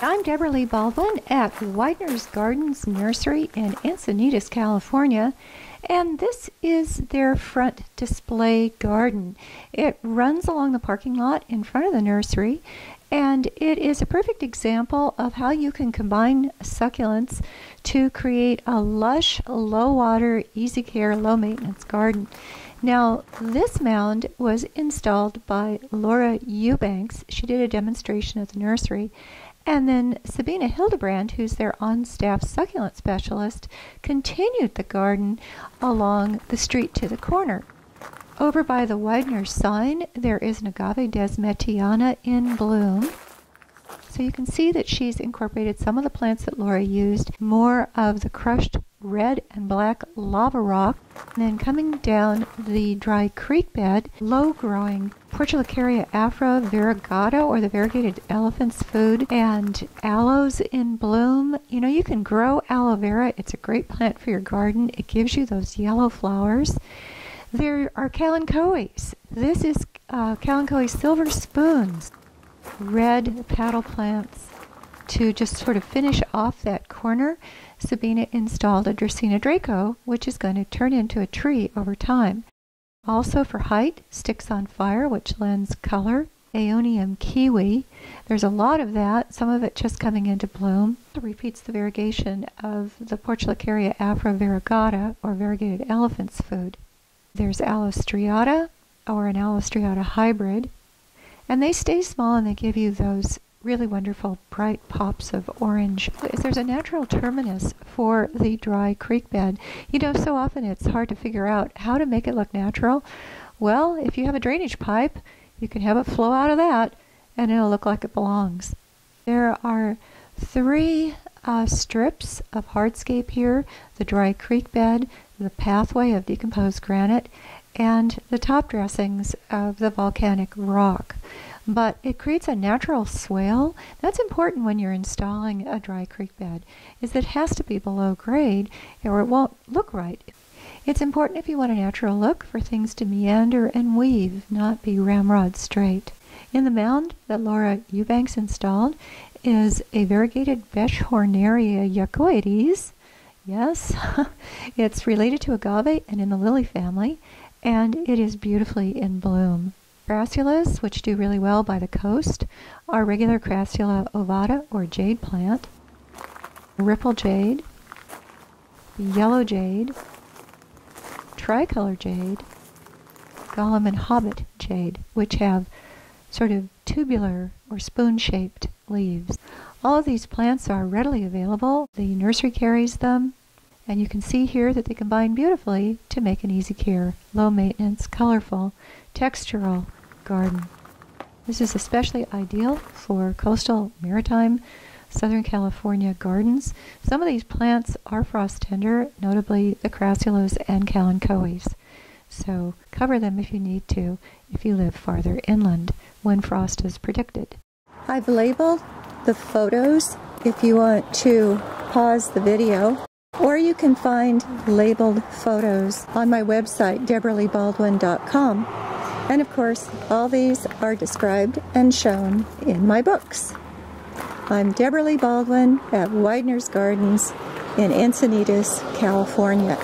I'm Debra Lee Baldwin at Weidner's Gardens Nursery in Encinitas, California, and this is their front display garden. It runs along the parking lot in front of the nursery, and it is a perfect example of how you can combine succulents to create a lush, low water, easy care, low maintenance garden. Now, this mound was installed by Laura Eubanks. She did a demonstration at the nursery and then Sabine Hildebrand, who's their on staff succulent specialist, continued the garden along the street to the corner. Over by the Weidner sign, there is an agave desmettiana in bloom. So you can see that she's incorporated some of the plants that Laura used, more of the crushed red and black lava rock. And then coming down the dry creek bed, low growing Portulacaria afra variegata or the variegated elephant's food and aloes in bloom. You know, you can grow aloe vera. It's a great plant for your garden. It gives you those yellow flowers. There are kalanchoes. This is uh, kalanchoe silver spoons, red paddle plants to just sort of finish off that corner. Sabine installed a Dracaena Draco, which is going to turn into a tree over time. Also for height, sticks on fire, which lends color. Aeonium kiwi. There's a lot of that, some of it just coming into bloom. It repeats the variegation of the Portulacaria afra variegata, or variegated elephant's food. There's Aloe striata, or an Aloe striata hybrid. And they stay small and they give you those really wonderful bright pops of orange. There's a natural terminus for the dry creek bed. You know, so often it's hard to figure out how to make it look natural. Well, if you have a drainage pipe, you can have it flow out of that and it'll look like it belongs. There are three uh, strips of hardscape here the dry creek bed, the pathway of decomposed granite, and the top dressings of the volcanic rock but it creates a natural swale. That's important when you're installing a dry creek bed, is it has to be below grade or it won't look right. It's important if you want a natural look for things to meander and weave, not be ramrod straight. In the mound that Laura Eubanks installed is a variegated Beschorneria yuccoides. Yes, it's related to agave and in the lily family, and it is beautifully in bloom. Crassulas, which do really well by the coast, are regular Crassula ovata or jade plant, ripple jade, yellow jade, tricolor jade, Gollum and hobbit jade, which have sort of tubular or spoon-shaped leaves. All of these plants are readily available. The nursery carries them, and you can see here that they combine beautifully to make an easy care, low maintenance, colorful, textural, garden. This is especially ideal for coastal maritime Southern California gardens. Some of these plants are frost tender, notably the crassulas and kalanchoes. So cover them if you need to if you live farther inland when frost is predicted. I've labeled the photos if you want to pause the video or you can find labeled photos on my website debraleebaldwin.com and of course, all these are described and shown in my books. I'm Debra Lee Baldwin at Weidner's Gardens in Encinitas, California.